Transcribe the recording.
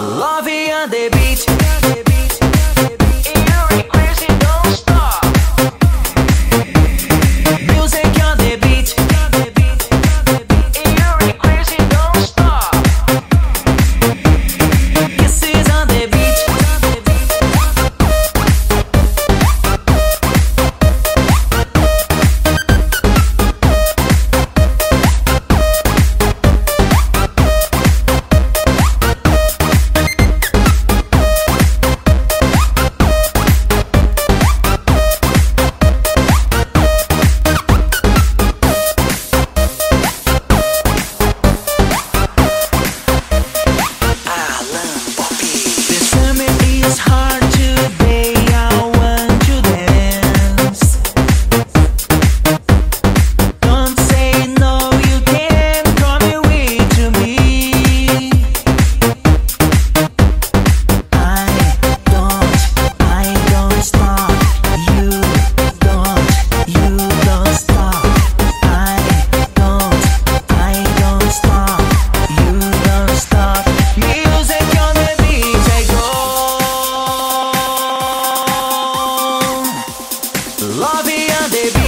Love on the beach baby.